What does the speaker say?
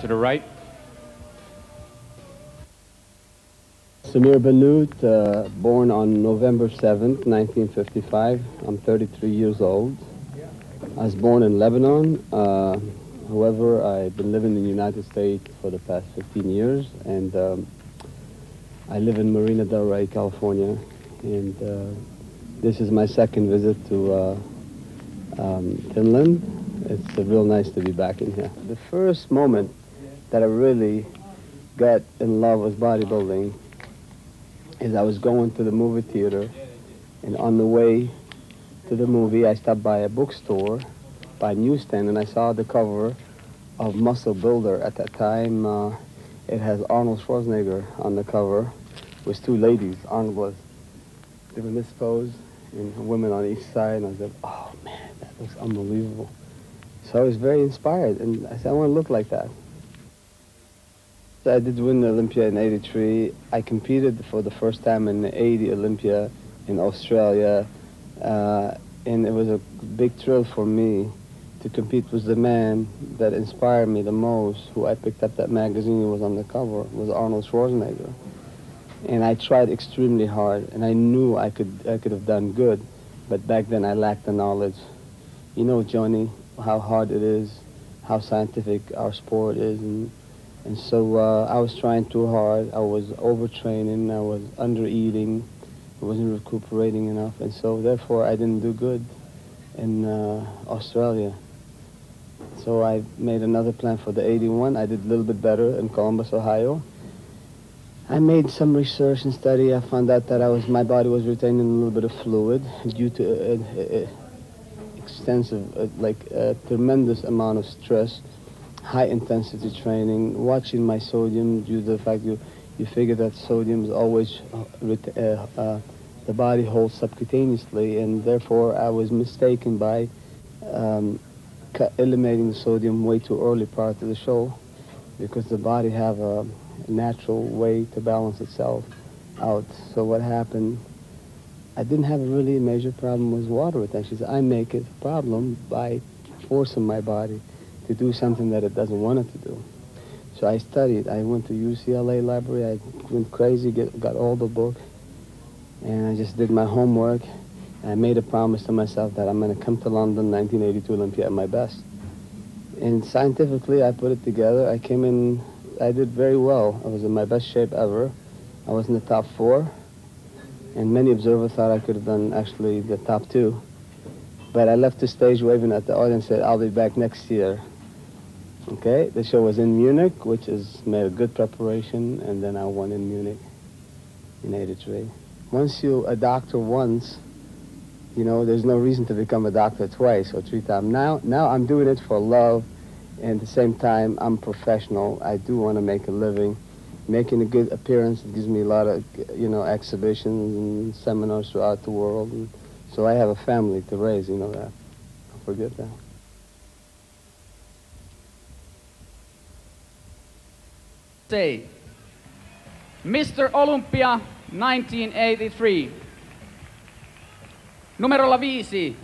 To the right. Samir Bannout, uh, born on November 7th, 1955. I'm 33 years old. I was born in Lebanon. Uh, however, I've been living in the United States for the past 15 years, and um, I live in Marina Del Rey, California. And uh, this is my second visit to uh, um, Finland. It's real nice to be back in here. The first moment that I really got in love with bodybuilding is I was going to the movie theater, and on the way to the movie, I stopped by a bookstore, by a newsstand, and I saw the cover of Muscle Builder. At that time, uh, it has Arnold Schwarzenegger on the cover with two ladies. Arnold was doing this pose, and women on each side, and I said, oh man, that looks unbelievable. So I was very inspired, and I said, I want to look like that. I did win the Olympia in 83. I competed for the first time in the 80 Olympia in Australia. Uh, and it was a big thrill for me to compete with the man that inspired me the most, who I picked up that magazine was on the cover, was Arnold Schwarzenegger. And I tried extremely hard, and I knew I could, I could have done good, but back then I lacked the knowledge. You know, Johnny, how hard it is, how scientific our sport is, and and so uh, I was trying too hard. I was overtraining. I was under-eating. I wasn't recuperating enough. And so therefore I didn't do good in uh, Australia. So I made another plan for the 81. I did a little bit better in Columbus, Ohio. I made some research and study. I found out that I was my body was retaining a little bit of fluid due to uh, extensive, like a tremendous amount of stress high intensity training, watching my sodium due to the fact you, you figure that sodium is always, uh, uh, uh, the body holds subcutaneously and therefore I was mistaken by um, eliminating the sodium way too early prior to the show because the body have a natural way to balance itself out. So what happened, I didn't have a really major problem with water retention. I make it a problem by forcing my body to do something that it doesn't want it to do. So I studied. I went to UCLA library. I went crazy, get, got all the books, and I just did my homework. I made a promise to myself that I'm going to come to London 1982 Olympia at my best. And scientifically, I put it together. I came in, I did very well. I was in my best shape ever. I was in the top four. And many observers thought I could have done actually the top two. But I left the stage waving at the audience and said, I'll be back next year. Okay, the show was in Munich, which is made a good preparation, and then I won in Munich in 83. Once you a doctor once, you know, there's no reason to become a doctor twice or three times. Now, now I'm doing it for love, and at the same time, I'm professional. I do want to make a living. Making a good appearance it gives me a lot of, you know, exhibitions and seminars throughout the world. And so I have a family to raise, you know that. Don't forget that. Say Mr. Olympia 1983. Numerolla viisi